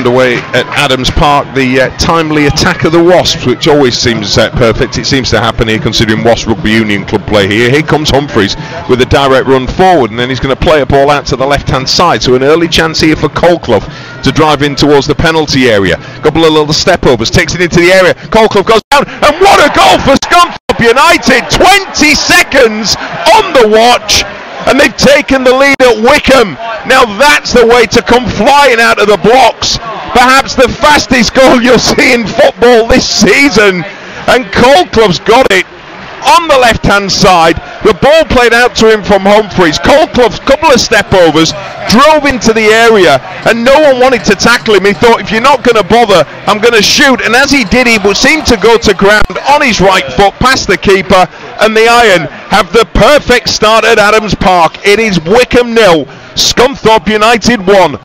underway at Adams Park. The uh, timely attack of the Wasps, which always seems uh, perfect. It seems to happen here, considering Wasps Rugby Union Club play here. Here comes Humphrys with a direct run forward, and then he's going to play a ball out to the left-hand side. So an early chance here for Colclough to drive in towards the penalty area. Couple of little step overs, takes it into the area. Colclough goes down, and what a goal for Scunthorpe United! 20 seconds on the watch and they've taken the lead at Wycombe. Now that's the way to come flying out of the blocks. Perhaps the fastest goal you'll see in football this season. And Colclough's got it on the left hand side. The ball played out to him from Humphrys. Colclough, couple of step overs, drove into the area, and no one wanted to tackle him. He thought, if you're not going to bother, I'm going to shoot. And as he did, he seemed to go to ground on his right foot past the keeper, and the Iron have the perfect start at Adams Park. It is Wycombe nil, Scunthorpe United one.